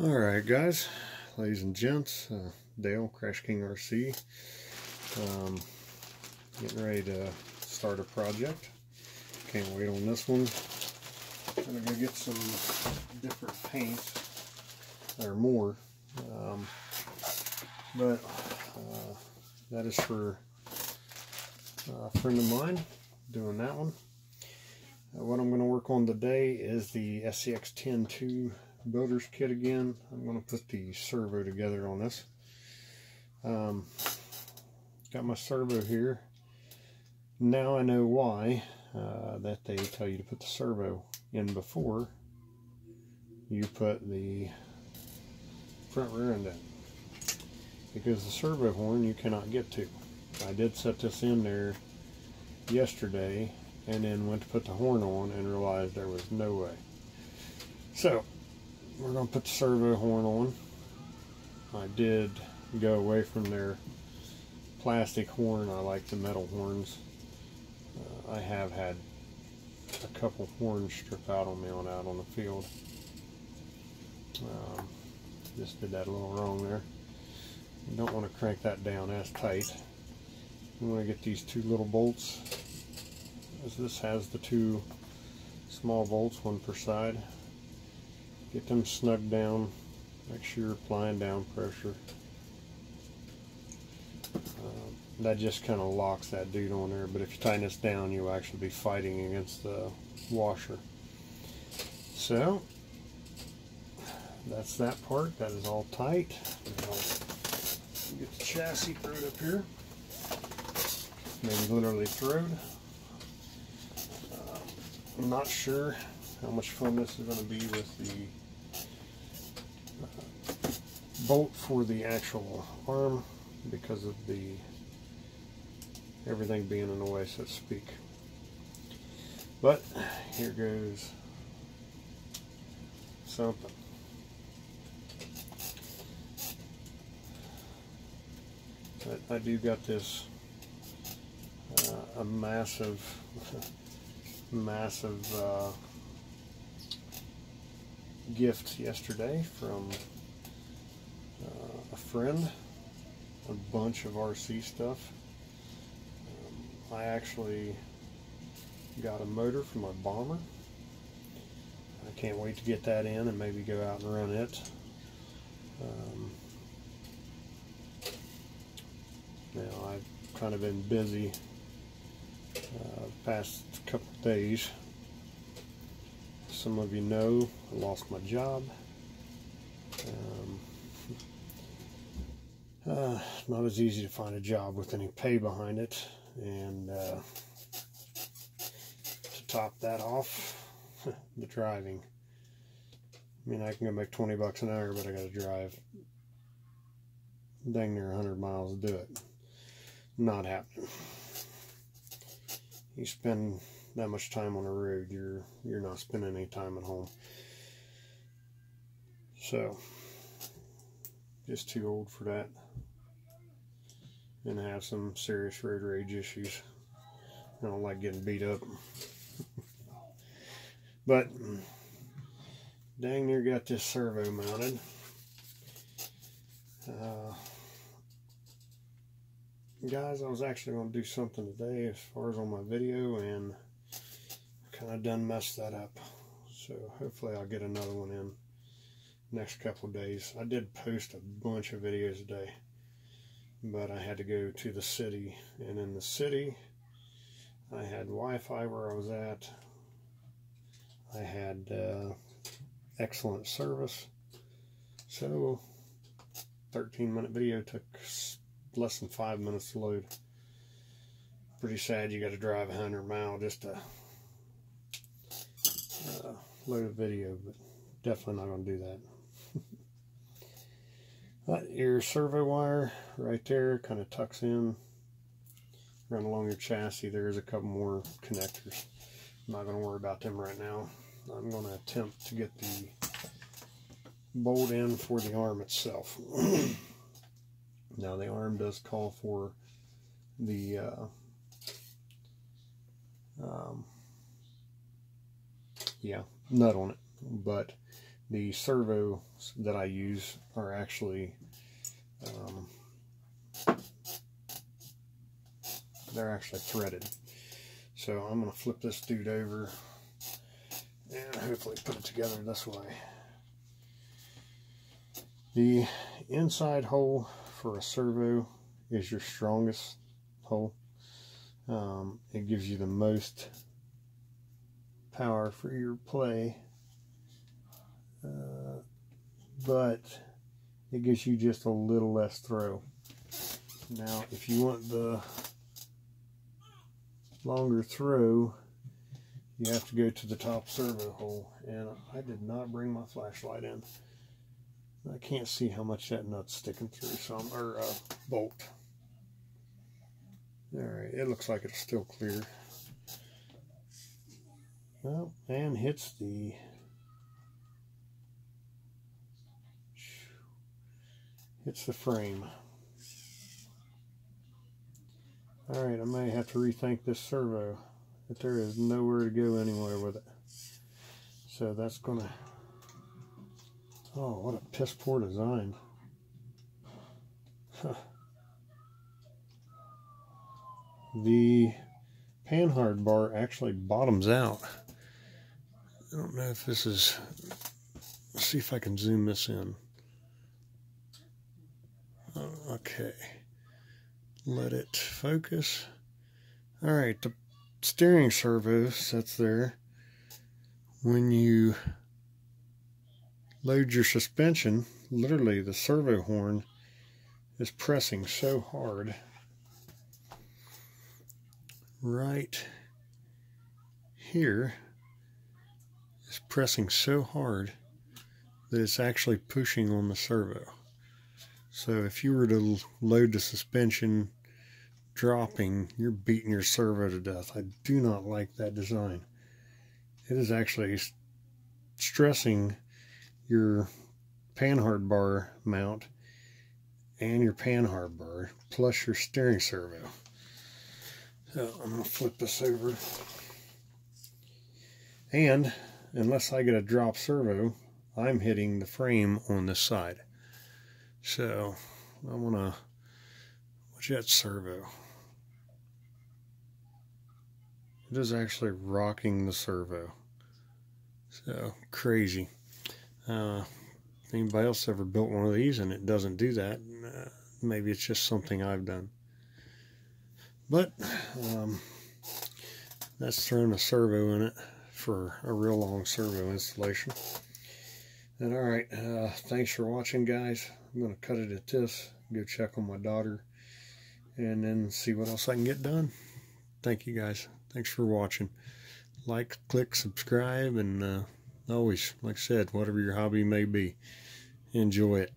Alright guys, ladies and gents, uh, Dale, Krash King RC, um, getting ready to start a project. Can't wait on this one. I'm gonna go get some different paint, or more, um, but uh, that is for a friend of mine doing that one. Uh, what I'm going to work on today is the SCX 10.2 builder's kit again. I'm going to put the servo together on this. Um, got my servo here. Now I know why uh, that they tell you to put the servo in before you put the front rear end in. Because the servo horn you cannot get to. I did set this in there yesterday and then went to put the horn on and realized there was no way. So we're going to put the servo horn on. I did go away from their plastic horn. I like the metal horns. Uh, I have had a couple horns strip out on me on out on the field. Um, just did that a little wrong there. You don't want to crank that down as tight. You want to get these two little bolts as this has the two small bolts, one per side. Get them snug down. Make sure you're applying down pressure. Uh, that just kind of locks that dude on there, but if you tighten this down, you'll actually be fighting against the washer. So, that's that part. That is all tight. get the chassis thrown up here. Maybe literally thrown. Uh, I'm not sure how much fun this is going to be with the bolt for the actual arm because of the everything being in the way so to speak. But here goes something. I, I do got this uh, a massive massive uh, gift yesterday from friend a bunch of RC stuff. Um, I actually got a motor for my bomber. I can't wait to get that in and maybe go out and run it. Um, now I've kind of been busy uh, past couple days. Some of you know I lost my job. Uh, not as easy to find a job with any pay behind it. And uh, to top that off, the driving. I mean, I can go make 20 bucks an hour, but I got to drive dang near 100 miles to do it. Not happening. You spend that much time on the road, you're you're not spending any time at home. So, just too old for that and have some serious road rage issues. I don't like getting beat up. but dang near got this servo mounted. Uh, guys, I was actually going to do something today as far as on my video and kind of done messed that up. So hopefully I'll get another one in next couple days. I did post a bunch of videos today but I had to go to the city. And in the city I had Wi-Fi where I was at. I had uh, excellent service. So 13 minute video took less than five minutes to load. Pretty sad you got to drive 100 mile just to uh, load a video but definitely not going to do that but your servo wire right there kind of tucks in. Run along your chassis. There's a couple more connectors. I'm not going to worry about them right now. I'm going to attempt to get the bolt in for the arm itself. now the arm does call for the uh, um, yeah nut on it, but the servos that I use are actually um, they're actually threaded. So I'm going to flip this dude over and hopefully put it together this way. The inside hole for a servo is your strongest hole. Um, it gives you the most power for your play. Uh, but it gives you just a little less throw. Now, if you want the longer throw, you have to go to the top servo hole. And I did not bring my flashlight in. I can't see how much that nut's sticking through, so I'm, or uh, bolt. Alright, it looks like it's still clear. Well, and hits the hits the frame. Alright, I may have to rethink this servo. But there is nowhere to go anywhere with it. So that's gonna Oh, what a piss poor design. Huh. The panhard bar actually bottoms out. I don't know if this is, let's see if I can zoom this in. Okay. Let it focus. All right, the steering servo sits there. When you load your suspension, literally the servo horn is pressing so hard right here is pressing so hard that it's actually pushing on the servo. So if you were to load the suspension dropping, you're beating your servo to death. I do not like that design. It is actually stressing your panhard bar mount and your panhard bar plus your steering servo. So I'm going to flip this over. And unless I get a drop servo, I'm hitting the frame on this side. So I want to watch that servo. It is actually rocking the servo. So crazy. Uh, anybody else ever built one of these and it doesn't do that, uh, maybe it's just something I've done. But um, that's throwing a servo in it for a real long servo installation. And all right, uh, thanks for watching, guys. I'm going to cut it at this, go check on my daughter, and then see what else I can get done. Thank you, guys. Thanks for watching. Like, click, subscribe, and uh, always, like I said, whatever your hobby may be, enjoy it.